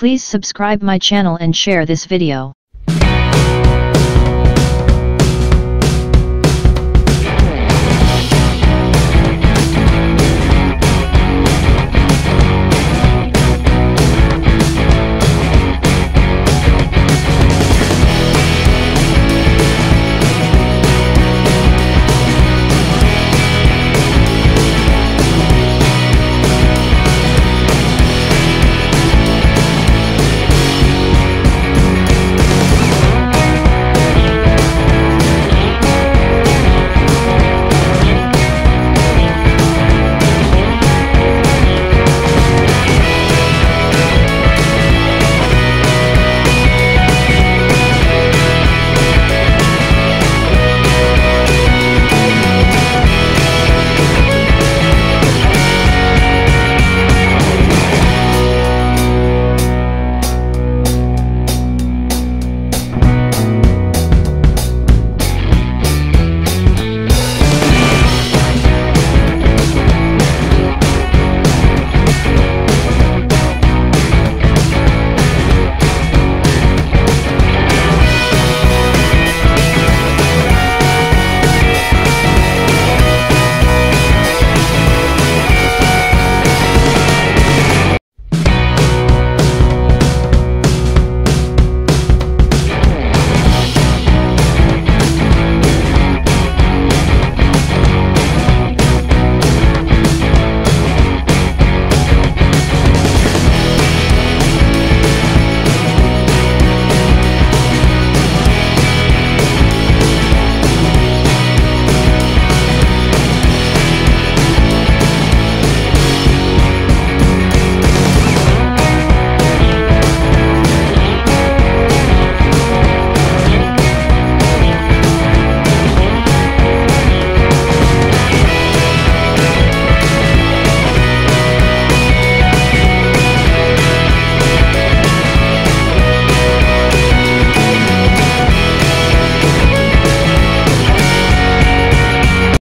Please subscribe my channel and share this video.